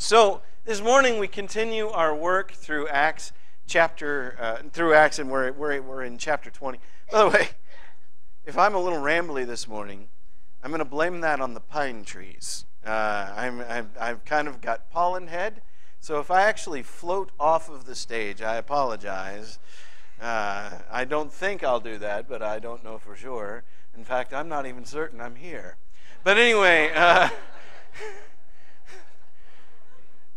So this morning we continue our work through Acts chapter uh, through Acts, and we're, we're we're in chapter 20. By the way, if I'm a little rambly this morning, I'm going to blame that on the pine trees. Uh, I'm, I'm I've kind of got pollen head, so if I actually float off of the stage, I apologize. Uh, I don't think I'll do that, but I don't know for sure. In fact, I'm not even certain I'm here. But anyway.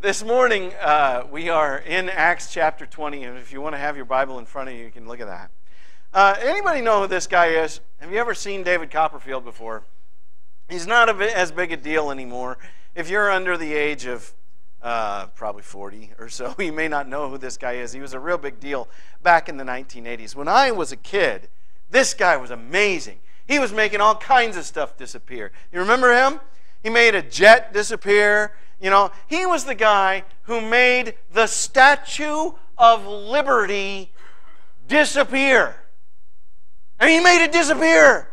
This morning, uh, we are in Acts chapter 20, and if you want to have your Bible in front of you, you can look at that. Uh, anybody know who this guy is? Have you ever seen David Copperfield before? He's not a, as big a deal anymore. If you're under the age of uh, probably 40 or so, you may not know who this guy is. He was a real big deal back in the 1980s. When I was a kid, this guy was amazing. He was making all kinds of stuff disappear. You remember him? He made a jet disappear. You know, he was the guy who made the Statue of Liberty disappear. And he made it disappear.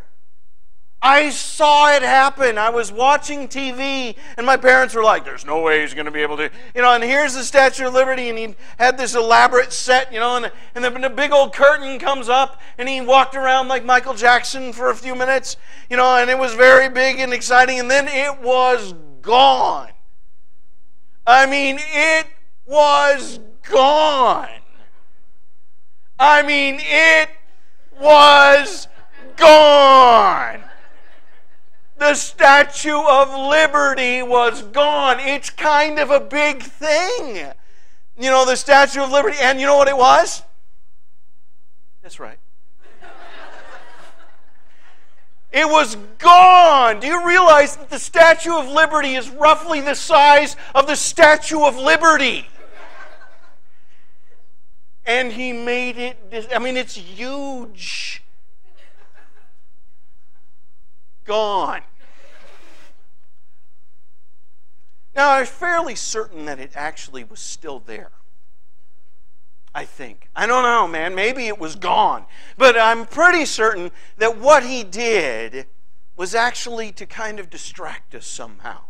I saw it happen. I was watching TV, and my parents were like, There's no way he's going to be able to. You know, and here's the Statue of Liberty, and he had this elaborate set, you know, and, and then the big old curtain comes up, and he walked around like Michael Jackson for a few minutes, you know, and it was very big and exciting, and then it was gone. I mean, it was gone. I mean, it was gone. The Statue of Liberty was gone. It's kind of a big thing. You know, the Statue of Liberty. And you know what it was? That's right. It was gone. Do you realize that the Statue of Liberty is roughly the size of the Statue of Liberty? And he made it, I mean, it's huge. Gone. Now, I'm fairly certain that it actually was still there. I think. I don't know, man. Maybe it was gone. But I'm pretty certain that what he did was actually to kind of distract us somehow.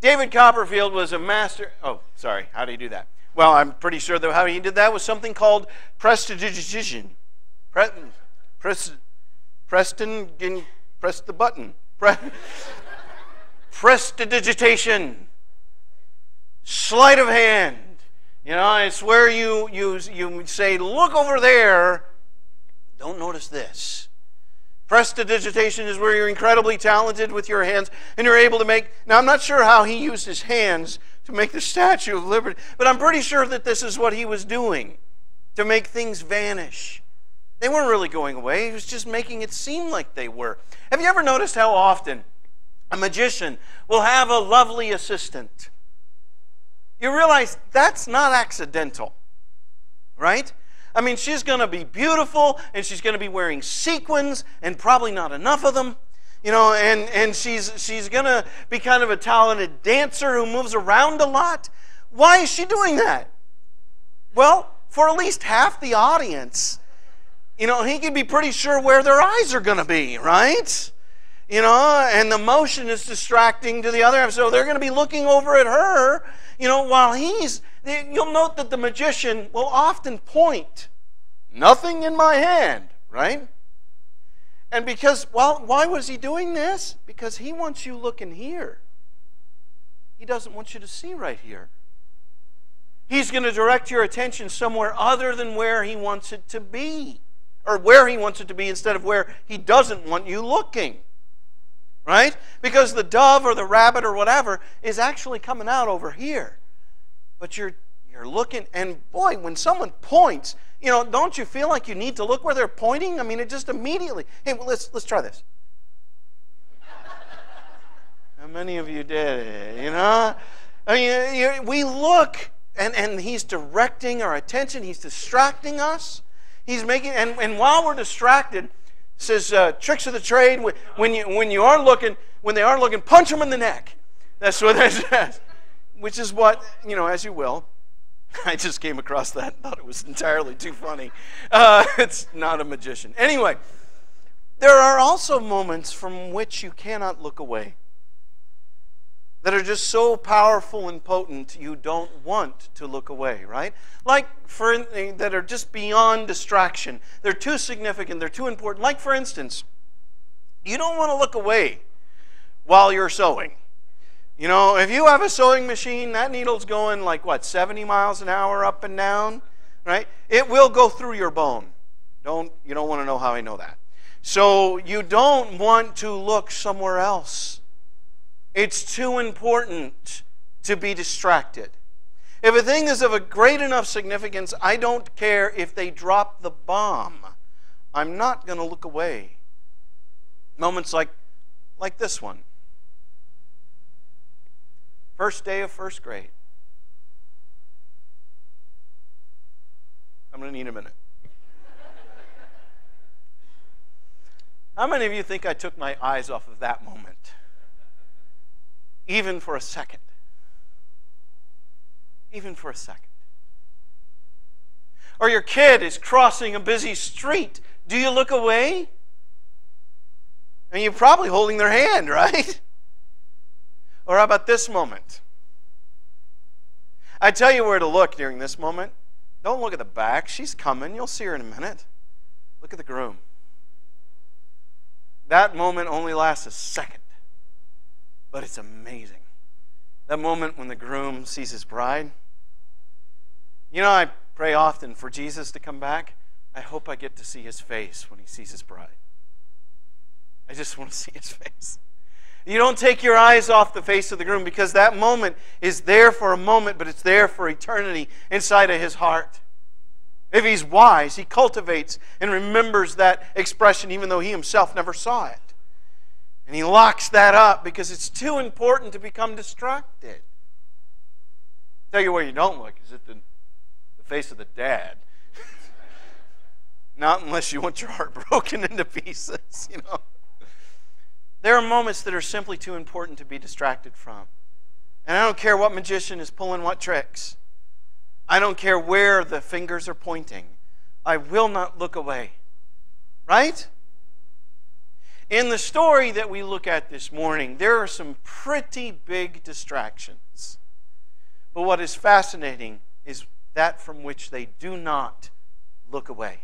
David Copperfield was a master. Oh, sorry. How do you do that? Well, I'm pretty sure that how he did that was something called prestidigitation. Pre- press, Preston, press the button. Pre- prestidigitation. Sleight of hand. You know, it's where you, you, you say, look over there, don't notice this. Prestidigitation is where you're incredibly talented with your hands and you're able to make. Now, I'm not sure how he used his hands to make the Statue of Liberty, but I'm pretty sure that this is what he was doing to make things vanish. They weren't really going away, he was just making it seem like they were. Have you ever noticed how often a magician will have a lovely assistant? You realize that's not accidental, right? I mean, she's going to be beautiful and she's going to be wearing sequins and probably not enough of them. You know, and, and she's, she's going to be kind of a talented dancer who moves around a lot. Why is she doing that? Well, for at least half the audience, you know, he can be pretty sure where their eyes are going to be, right? You know, and the motion is distracting to the other half. So they're going to be looking over at her you know, while he's, you'll note that the magician will often point, nothing in my hand, right? And because, well, why was he doing this? Because he wants you looking here. He doesn't want you to see right here. He's going to direct your attention somewhere other than where he wants it to be, or where he wants it to be instead of where he doesn't want you looking right? Because the dove or the rabbit or whatever is actually coming out over here. But you're you're looking and boy, when someone points, you know, don't you feel like you need to look where they're pointing? I mean, it just immediately. Hey, well, let's let's try this. How many of you did it? You know, I mean, we look and and he's directing our attention. He's distracting us. He's making and and while we're distracted says uh, tricks of the trade. When you when you are looking, when they are looking, punch them in the neck. That's what that says. Which is what you know, as you will. I just came across that and thought it was entirely too funny. Uh, it's not a magician. Anyway, there are also moments from which you cannot look away. That are just so powerful and potent you don't want to look away, right? Like for eh, that are just beyond distraction. They're too significant, they're too important. Like for instance, you don't want to look away while you're sewing. You know, if you have a sewing machine, that needle's going like what, 70 miles an hour up and down, right? It will go through your bone. Don't you don't want to know how I know that. So you don't want to look somewhere else. It's too important to be distracted. If a thing is of a great enough significance, I don't care if they drop the bomb. I'm not going to look away. Moments like, like this one. First day of first grade. I'm going to need a minute. How many of you think I took my eyes off of that moment? Even for a second. Even for a second. Or your kid is crossing a busy street. Do you look away? And you're probably holding their hand, right? Or how about this moment? I tell you where to look during this moment. Don't look at the back. She's coming. You'll see her in a minute. Look at the groom. That moment only lasts a second, but it's amazing. That moment when the groom sees his bride. You know, I pray often for Jesus to come back. I hope I get to see his face when he sees his bride. I just want to see his face. You don't take your eyes off the face of the groom because that moment is there for a moment, but it's there for eternity inside of his heart. If he's wise, he cultivates and remembers that expression even though he himself never saw it. And he locks that up because it's too important to become distracted. Tell you where you don't look is at the, the face of the dad. Not unless you want your heart broken into pieces, you know. There are moments that are simply too important to be distracted from. And I don't care what magician is pulling what tricks. I don't care where the fingers are pointing. I will not look away. Right? In the story that we look at this morning, there are some pretty big distractions. But what is fascinating is that from which they do not look away.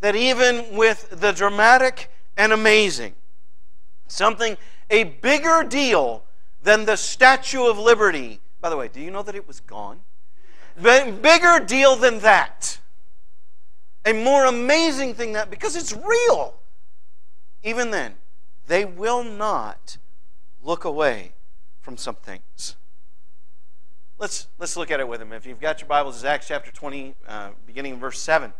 That even with the dramatic and amazing, Something a bigger deal than the Statue of Liberty. By the way, do you know that it was gone? bigger deal than that. A more amazing thing that because it's real. Even then, they will not look away from some things. Let's, let's look at it with them. If you've got your Bibles, it's Acts chapter 20, uh, beginning in verse 7. It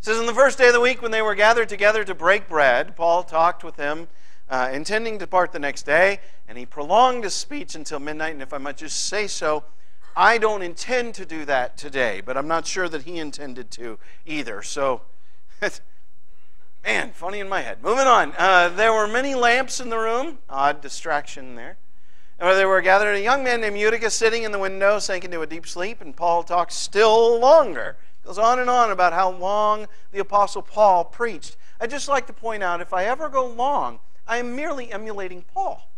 says, On the first day of the week, when they were gathered together to break bread, Paul talked with them uh, intending to depart the next day, and he prolonged his speech until midnight. And if I might just say so, I don't intend to do that today, but I'm not sure that he intended to either. So, man, funny in my head. Moving on. Uh, there were many lamps in the room. Odd distraction there. And where they were gathered, a young man named Eutychus sitting in the window sank into a deep sleep, and Paul talks still longer. Goes on and on about how long the Apostle Paul preached. I'd just like to point out if I ever go long, I am merely emulating Paul.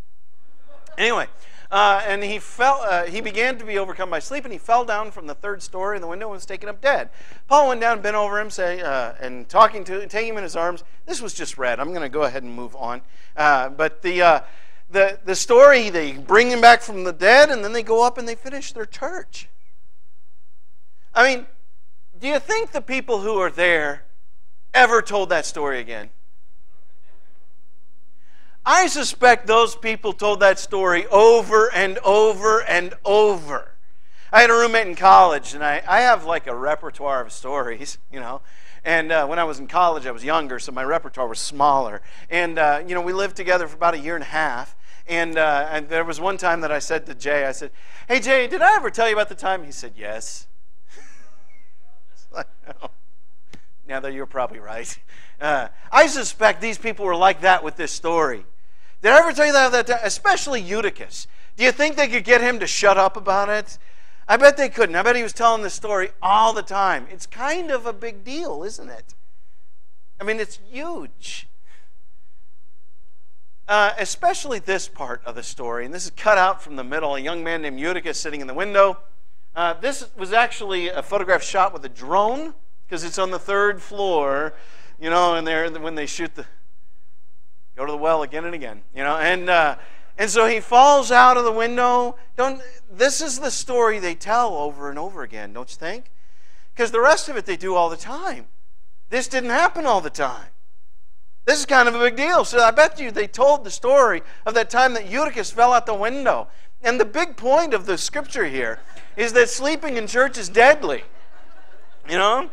Anyway, uh, and he fell. Uh, he began to be overcome by sleep, and he fell down from the third story, and the window and was taken up dead. Paul went down, bent over him, say, uh, and talking to, taking him in his arms. This was just read. I'm going to go ahead and move on. Uh, but the uh, the the story, they bring him back from the dead, and then they go up and they finish their church. I mean, do you think the people who are there ever told that story again? I suspect those people told that story over and over and over. I had a roommate in college, and I, I have like a repertoire of stories, you know. And uh, when I was in college, I was younger, so my repertoire was smaller. And, uh, you know, we lived together for about a year and a half. And, uh, and there was one time that I said to Jay, I said, Hey, Jay, did I ever tell you about the time? He said, Yes. Now that you're probably right. Uh, I suspect these people were like that with this story. Did I ever tell you that, that especially Eutychus? Do you think they could get him to shut up about it? I bet they couldn't. I bet he was telling this story all the time. It's kind of a big deal, isn't it? I mean, it's huge. uh, especially this part of the story. And this is cut out from the middle. A young man named Eutychus sitting in the window. Uh, this was actually a photograph shot with a drone because it's on the third floor, you know, and there when they shoot the go to the well again and again, you know, and uh, and so he falls out of the window. Don't this is the story they tell over and over again, don't you think? Because the rest of it they do all the time. This didn't happen all the time. This is kind of a big deal. So I bet you they told the story of that time that Eutychus fell out the window. And the big point of the scripture here is that sleeping in church is deadly. You know?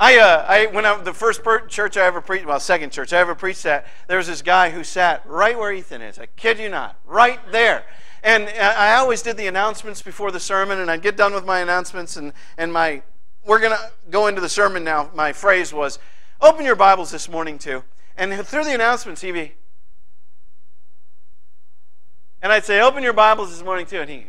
I, uh, I when I, the first church I ever preached, well, second church I ever preached at, there was this guy who sat right where Ethan is. I kid you not, right there. And I always did the announcements before the sermon, and I'd get done with my announcements, and, and my, we're going to go into the sermon now. My phrase was, open your Bibles this morning too. And through the announcements, he'd be, and I'd say, open your Bibles this morning too. And he,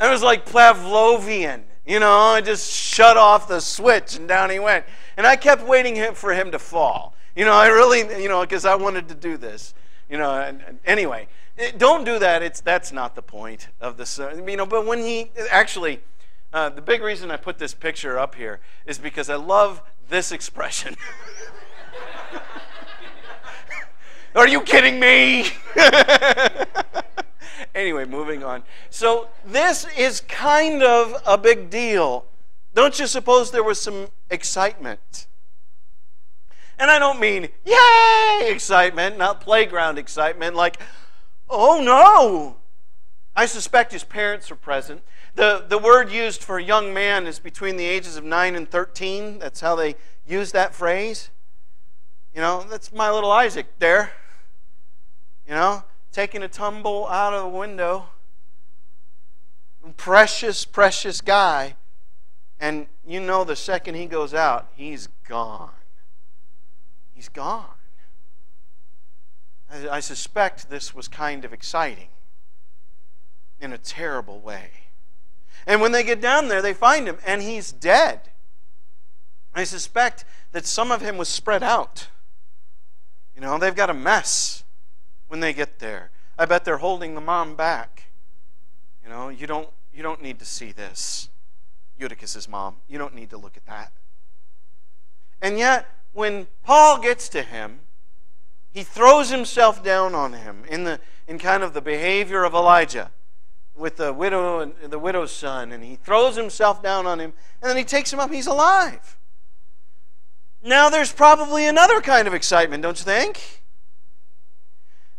and it was like Pavlovian. You know, I just shut off the switch and down he went. And I kept waiting for him to fall. You know, I really, you know, because I wanted to do this. You know, and, anyway, eh, don't do that. It's that's not the point of this. You know, but when he actually, uh, the big reason I put this picture up here is because I love this expression. Are you kidding me? Anyway, moving on. So, this is kind of a big deal. Don't you suppose there was some excitement? And I don't mean, yay, excitement, not playground excitement, like, oh no. I suspect his parents were present. The, the word used for young man is between the ages of 9 and 13. That's how they use that phrase. You know, that's my little Isaac there. You know, taking a tumble out of the window. Precious, precious guy. And you know, the second he goes out, he's gone. He's gone. I, I suspect this was kind of exciting in a terrible way. And when they get down there, they find him, and he's dead. I suspect that some of him was spread out. You know, they've got a mess when they get there. I bet they're holding the mom back. You know, you don't you don't need to see this. Eutychus's mom. You don't need to look at that. And yet, when Paul gets to him, he throws himself down on him in the in kind of the behavior of Elijah with the widow and the widow's son, and he throws himself down on him, and then he takes him up. He's alive. Now there's probably another kind of excitement, don't you think?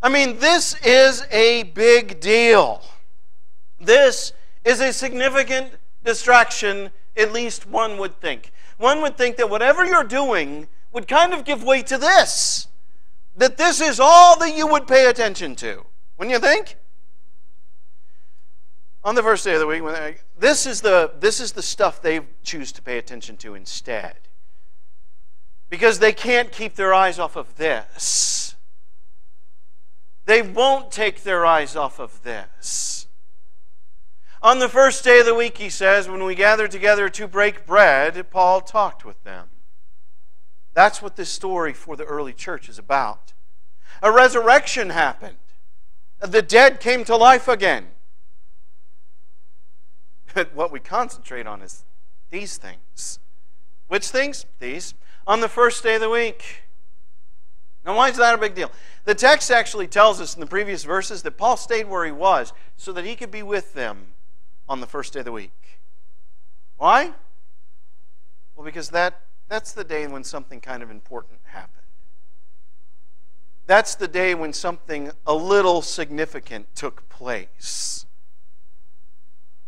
I mean, this is a big deal. This is a significant distraction, at least one would think. One would think that whatever you're doing would kind of give way to this. That this is all that you would pay attention to. Wouldn't you think? On the first day of the week, this is the, this is the stuff they choose to pay attention to instead. Because they can't keep their eyes off of this. They won't take their eyes off of this. On the first day of the week, he says, when we gathered together to break bread, Paul talked with them. That's what this story for the early church is about. A resurrection happened, the dead came to life again. But what we concentrate on is these things. Which things? These. On the first day of the week. Now, why is that a big deal? The text actually tells us in the previous verses that Paul stayed where he was so that he could be with them on the first day of the week. Why? Well, because that, that's the day when something kind of important happened. That's the day when something a little significant took place.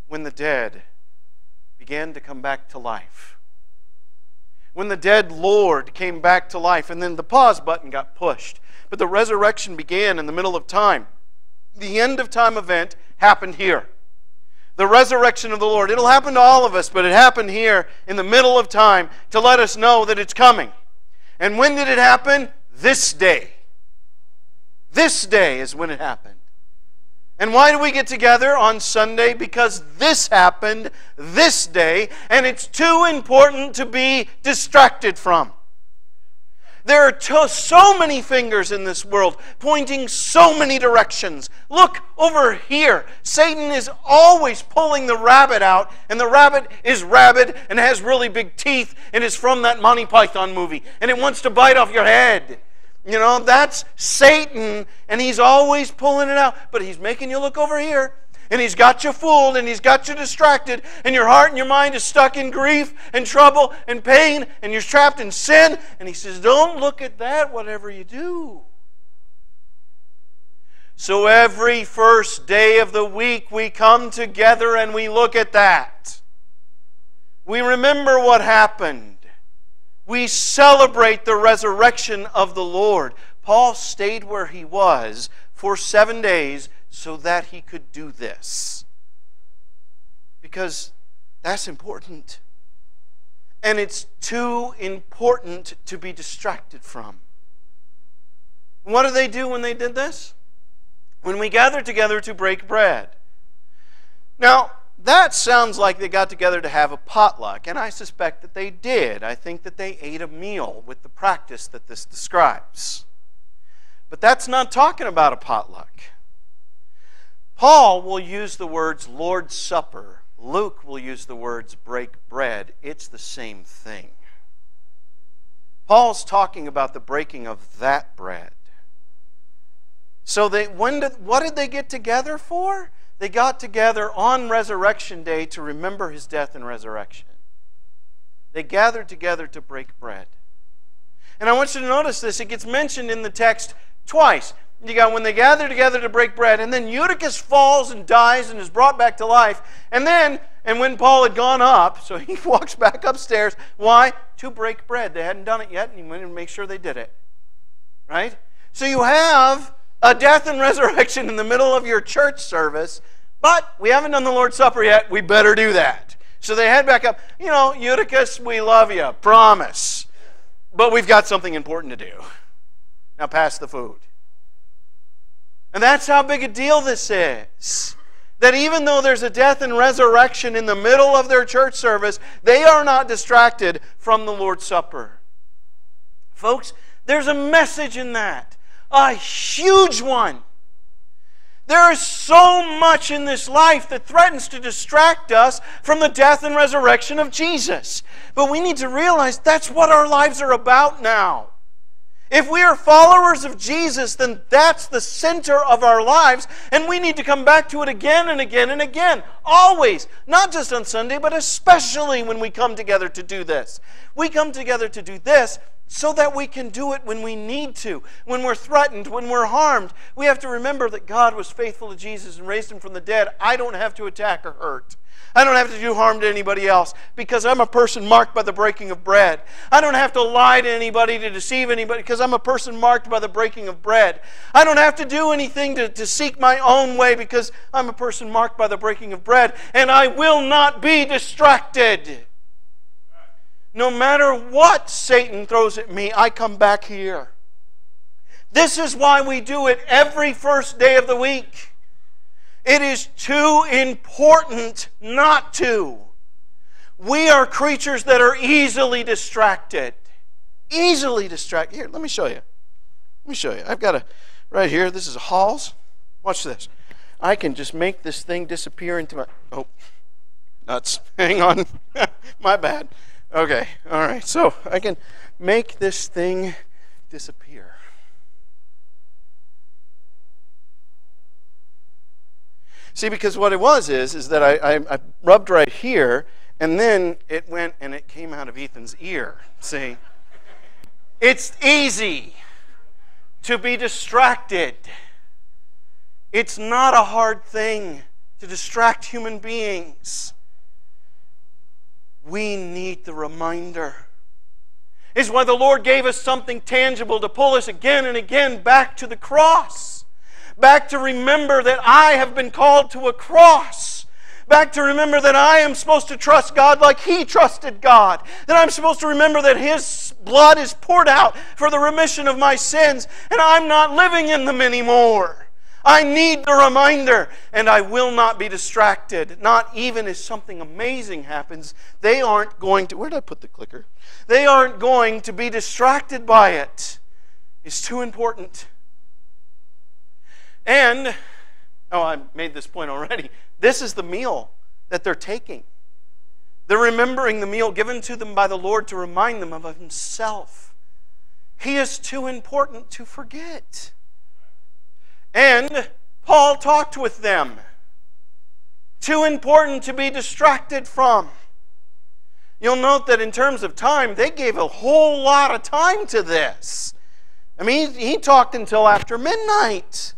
When the dead began to come back to life. When the dead Lord came back to life, and then the pause button got pushed but the resurrection began in the middle of time. The end of time event happened here. The resurrection of the Lord. It'll happen to all of us, but it happened here in the middle of time to let us know that it's coming. And when did it happen? This day. This day is when it happened. And why do we get together on Sunday? Because this happened this day, and it's too important to be distracted from. There are so many fingers in this world pointing so many directions. Look over here. Satan is always pulling the rabbit out, and the rabbit is rabid and has really big teeth and is from that Monty Python movie, and it wants to bite off your head. You know, that's Satan, and he's always pulling it out, but he's making you look over here and he's got you fooled and he's got you distracted and your heart and your mind is stuck in grief and trouble and pain and you're trapped in sin. And he says don't look at that whatever you do. So every first day of the week we come together and we look at that. We remember what happened we celebrate the resurrection of the lord paul stayed where he was for seven days so that he could do this. Because that's important. And it's too important to be distracted from. What did they do when they did this? When we gathered together to break bread. Now, that sounds like they got together to have a potluck, and I suspect that they did. I think that they ate a meal with the practice that this describes. But that's not talking about a potluck. Paul will use the words Lord's Supper. Luke will use the words break bread. It's the same thing. Paul's talking about the breaking of that bread. So they when did, what did they get together for? They got together on resurrection day to remember his death and resurrection. They gathered together to break bread. And I want you to notice this. It gets mentioned in the text twice you got when they gather together to break bread, and then Eutychus falls and dies and is brought back to life. And then, and when Paul had gone up, so he walks back upstairs. Why? To break bread. They hadn't done it yet, and he went and make sure they did it. Right? So you have a death and resurrection in the middle of your church service, but we haven't done the Lord's Supper yet. We better do that. So they head back up. You know, Eutychus, we love you. Promise. But we've got something important to do. Now pass the food. And that's how big a deal this is. That even though there's a death and resurrection in the middle of their church service, they are not distracted from the Lord's Supper. Folks, there's a message in that, a huge one. There is so much in this life that threatens to distract us from the death and resurrection of Jesus. But we need to realize that's what our lives are about now. If we are followers of Jesus, then that's the center of our lives, and we need to come back to it again and again and again. Always. Not just on Sunday, but especially when we come together to do this. We come together to do this so that we can do it when we need to, when we're threatened, when we're harmed. We have to remember that God was faithful to Jesus and raised him from the dead. I don't have to attack or hurt. I don't have to do harm to anybody else because I'm a person marked by the breaking of bread. I don't have to lie to anybody to deceive anybody because I'm a person marked by the breaking of bread. I don't have to do anything to, to seek my own way because I'm a person marked by the breaking of bread. And I will not be distracted. No matter what Satan throws at me, I come back here. This is why we do it every first day of the week. It is too important not to. We are creatures that are easily distracted. Easily distracted. Here, let me show you. Let me show you. I've got a, right here, this is a Halls. Watch this. I can just make this thing disappear into my, oh, nuts. Hang on. my bad. Okay, all right. So I can make this thing disappear. See, because what it was is, is that I, I, I rubbed right here, and then it went and it came out of Ethan's ear. See? It's easy to be distracted. It's not a hard thing to distract human beings. We need the reminder. Is why the Lord gave us something tangible to pull us again and again back to the cross back to remember that I have been called to a cross. Back to remember that I am supposed to trust God like He trusted God. That I'm supposed to remember that His blood is poured out for the remission of my sins, and I'm not living in them anymore. I need the reminder, and I will not be distracted. Not even if something amazing happens, they aren't going to. Where did I put the clicker? They aren't going to be distracted by it. It's too important. And, oh, I made this point already. This is the meal that they're taking. They're remembering the meal given to them by the Lord to remind them of Himself. He is too important to forget. And Paul talked with them. Too important to be distracted from. You'll note that in terms of time, they gave a whole lot of time to this. I mean, he, talked until after midnight.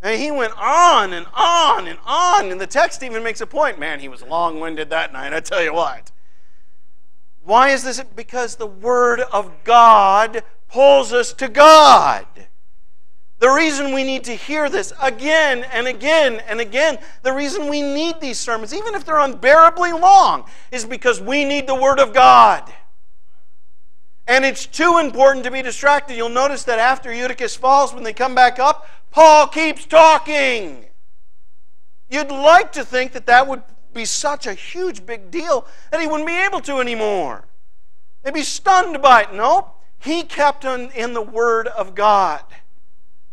And he went on and on and on. And the text even makes a point. Man, he was long winded that night, I tell you what. Why is this? Because the Word of God pulls us to God. The reason we need to hear this again and again and again, the reason we need these sermons, even if they're unbearably long, is because we need the Word of God. And it's too important to be distracted. You'll notice that after Eutychus falls, when they come back up, Paul keeps talking. You'd like to think that that would be such a huge big deal that he wouldn't be able to anymore. They'd be stunned by it. No, he kept on in the Word of God.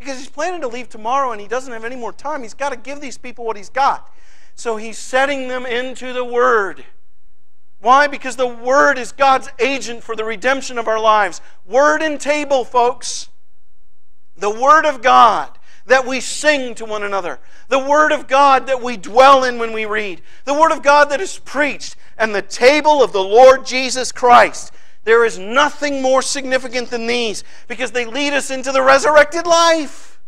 Because he's planning to leave tomorrow and he doesn't have any more time. He's got to give these people what he's got. So he's setting them into the Word. Why? Because the Word is God's agent for the redemption of our lives. Word and table, folks. The Word of God that we sing to one another, the Word of God that we dwell in when we read, the Word of God that is preached, and the table of the Lord Jesus Christ. There is nothing more significant than these because they lead us into the resurrected life.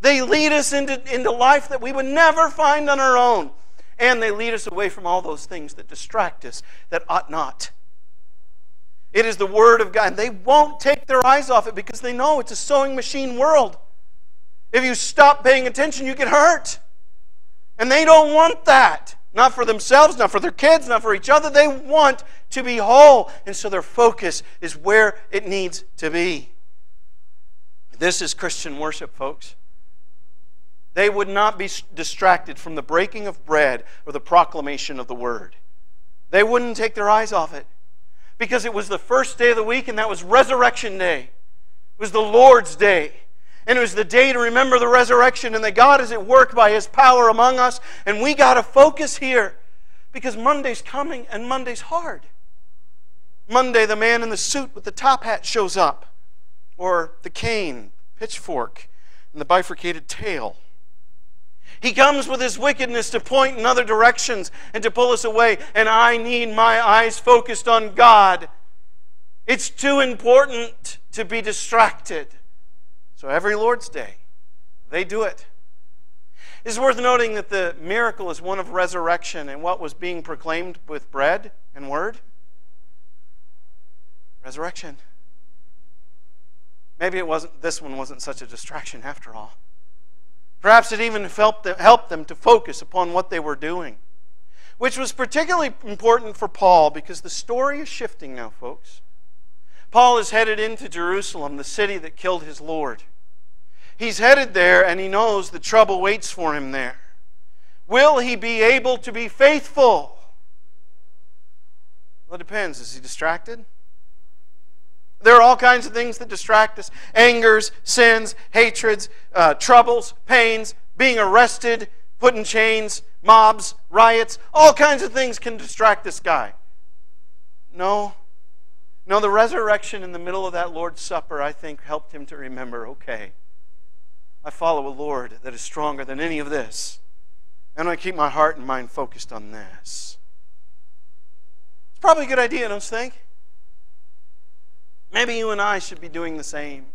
They lead us into, into life that we would never find on our own. And they lead us away from all those things that distract us that ought not. It is the Word of God. And they won't take their eyes off it because they know it's a sewing machine world. If you stop paying attention, you get hurt. And they don't want that. Not for themselves, not for their kids, not for each other. They want to be whole. And so their focus is where it needs to be. This is Christian worship, folks. They would not be distracted from the breaking of bread or the proclamation of the word. They wouldn't take their eyes off it because it was the first day of the week and that was resurrection day. It was the Lord's day. And it was the day to remember the resurrection and that God is at work by His power among us. And we got to focus here because Monday's coming and Monday's hard. Monday, the man in the suit with the top hat shows up, or the cane, pitchfork, and the bifurcated tail. He comes with his wickedness to point in other directions and to pull us away. And I need my eyes focused on God. It's too important to be distracted. So every Lord's Day, they do it. It's worth noting that the miracle is one of resurrection and what was being proclaimed with bread and word? Resurrection. Maybe it wasn't this one wasn't such a distraction after all. Perhaps it even helped them, helped them to focus upon what they were doing, which was particularly important for Paul because the story is shifting now, folks. Paul is headed into Jerusalem, the city that killed his Lord. He's headed there and he knows the trouble waits for him there. Will he be able to be faithful? Well, it depends. Is he distracted? There are all kinds of things that distract us angers, sins, hatreds, uh, troubles, pains, being arrested, put in chains, mobs, riots. All kinds of things can distract this guy. No, no, the resurrection in the middle of that Lord's Supper, I think, helped him to remember okay, I follow a Lord that is stronger than any of this. And I keep my heart and mind focused on this. It's probably a good idea, don't you think? Maybe you and I should be doing the same.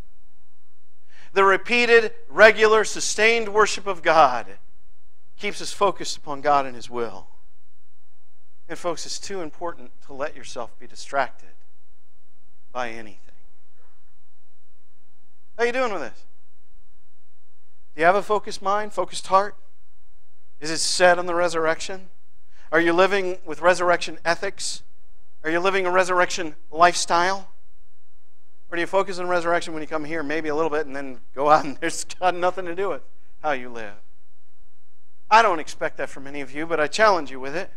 The repeated, regular, sustained worship of God keeps us focused upon God and His will. And, folks, it's too important to let yourself be distracted by anything. How are you doing with this? Do you have a focused mind, focused heart? Is it set on the resurrection? Are you living with resurrection ethics? Are you living a resurrection lifestyle? Or do you focus on resurrection when you come here, maybe a little bit, and then go out and there's got nothing to do with how you live? I don't expect that from any of you, but I challenge you with it.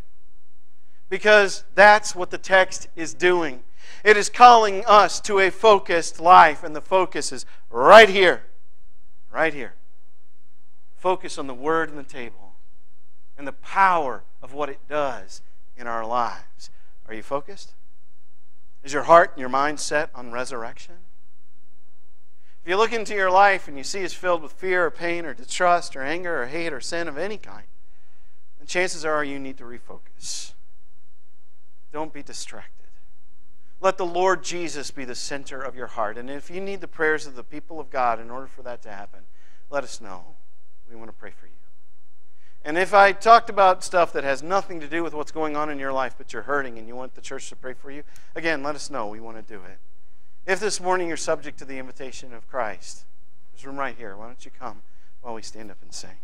Because that's what the text is doing. It is calling us to a focused life, and the focus is right here. Right here. Focus on the word and the table and the power of what it does in our lives. Are you focused? Is your heart and your mind set on resurrection? If you look into your life and you see it's filled with fear or pain or distrust or anger or hate or sin of any kind, then chances are you need to refocus. Don't be distracted. Let the Lord Jesus be the center of your heart. And if you need the prayers of the people of God in order for that to happen, let us know. We want to pray for you. And if I talked about stuff that has nothing to do with what's going on in your life, but you're hurting and you want the church to pray for you, again, let us know. We want to do it. If this morning you're subject to the invitation of Christ, there's room right here. Why don't you come while we stand up and sing?